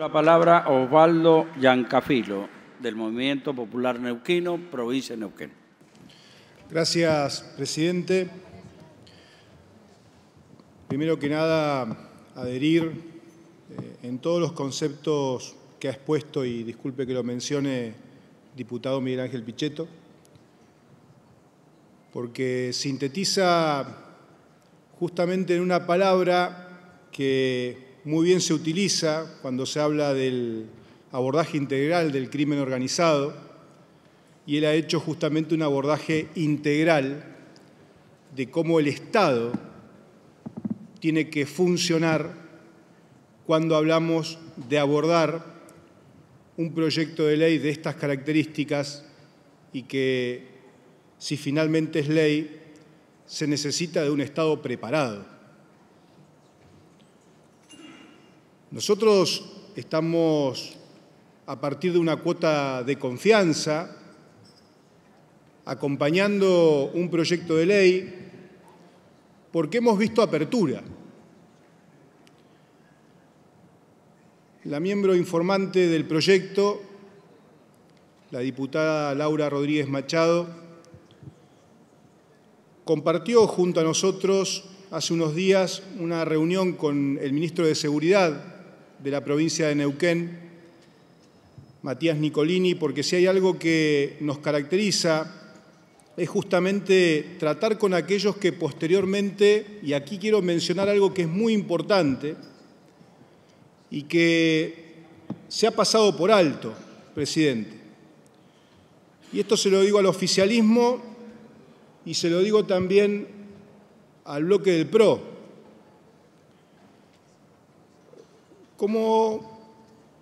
La palabra Osvaldo Yancafilo, del Movimiento Popular Neuquino, provincia de Neuquén. Gracias, presidente. Primero que nada, adherir eh, en todos los conceptos que ha expuesto, y disculpe que lo mencione, diputado Miguel Ángel Pichetto, porque sintetiza justamente en una palabra que muy bien se utiliza cuando se habla del abordaje integral del crimen organizado, y él ha hecho justamente un abordaje integral de cómo el Estado tiene que funcionar cuando hablamos de abordar un proyecto de ley de estas características y que, si finalmente es ley, se necesita de un Estado preparado. Nosotros estamos, a partir de una cuota de confianza, acompañando un proyecto de ley porque hemos visto apertura. La miembro informante del proyecto, la diputada Laura Rodríguez Machado, compartió junto a nosotros hace unos días una reunión con el ministro de Seguridad de la provincia de Neuquén, Matías Nicolini, porque si hay algo que nos caracteriza es justamente tratar con aquellos que posteriormente, y aquí quiero mencionar algo que es muy importante y que se ha pasado por alto, presidente. Y esto se lo digo al oficialismo y se lo digo también al bloque del PRO. Como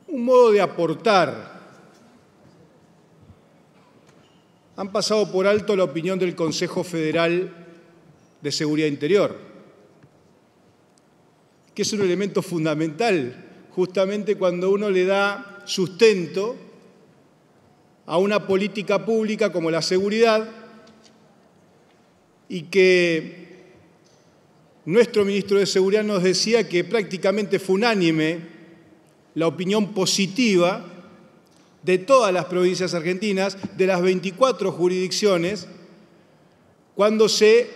un modo de aportar. Han pasado por alto la opinión del Consejo Federal de Seguridad Interior, que es un elemento fundamental justamente cuando uno le da sustento a una política pública como la seguridad y que nuestro ministro de Seguridad nos decía que prácticamente fue unánime la opinión positiva de todas las provincias argentinas, de las 24 jurisdicciones, cuando se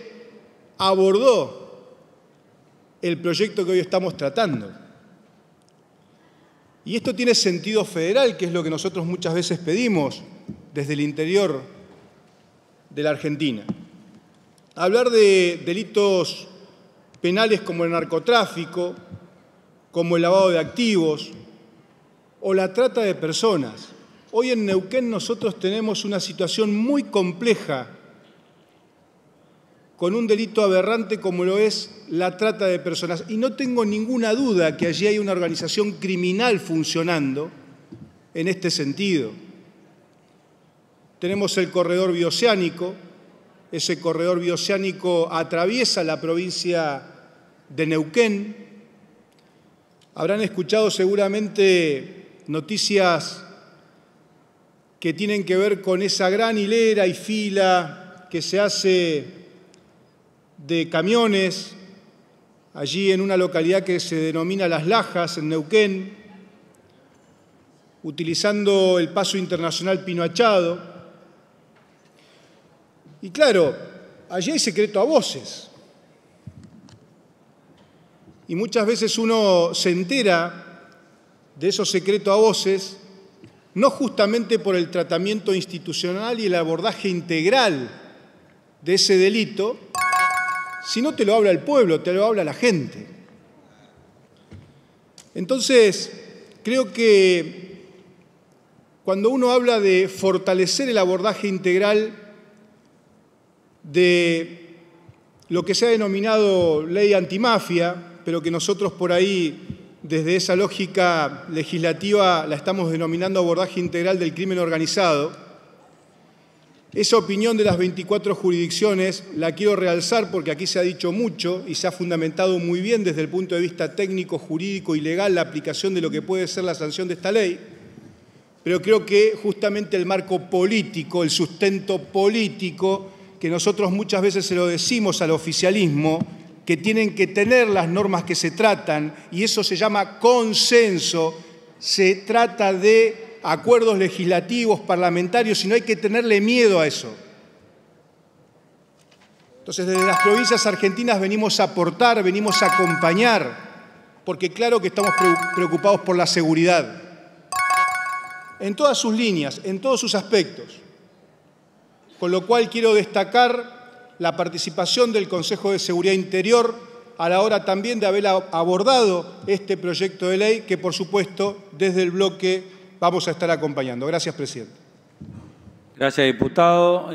abordó el proyecto que hoy estamos tratando. Y esto tiene sentido federal, que es lo que nosotros muchas veces pedimos desde el interior de la Argentina. Hablar de delitos penales como el narcotráfico, como el lavado de activos o la trata de personas Hoy en Neuquén nosotros tenemos una situación muy compleja con un delito aberrante como lo es la trata de personas. Y no tengo ninguna duda que allí hay una organización criminal funcionando en este sentido. Tenemos el corredor bioceánico, ese corredor bioceánico atraviesa la provincia de Neuquén. Habrán escuchado seguramente noticias que tienen que ver con esa gran hilera y fila que se hace de camiones allí en una localidad que se denomina Las Lajas, en Neuquén, utilizando el paso internacional Pinoachado. Y claro, allí hay secreto a voces. Y muchas veces uno se entera de esos secretos a voces no justamente por el tratamiento institucional y el abordaje integral de ese delito, sino te lo habla el pueblo, te lo habla la gente. Entonces, creo que cuando uno habla de fortalecer el abordaje integral de lo que se ha denominado ley antimafia, pero que nosotros por ahí desde esa lógica legislativa la estamos denominando abordaje integral del crimen organizado. Esa opinión de las 24 jurisdicciones la quiero realzar porque aquí se ha dicho mucho y se ha fundamentado muy bien desde el punto de vista técnico, jurídico y legal la aplicación de lo que puede ser la sanción de esta ley, pero creo que justamente el marco político, el sustento político, que nosotros muchas veces se lo decimos al oficialismo, que tienen que tener las normas que se tratan, y eso se llama consenso, se trata de acuerdos legislativos, parlamentarios, y no hay que tenerle miedo a eso. Entonces, desde las provincias argentinas venimos a aportar, venimos a acompañar, porque claro que estamos preocupados por la seguridad, en todas sus líneas, en todos sus aspectos. Con lo cual quiero destacar la participación del Consejo de Seguridad Interior a la hora también de haber abordado este proyecto de ley que, por supuesto, desde el bloque vamos a estar acompañando. Gracias, presidente. Gracias, diputado.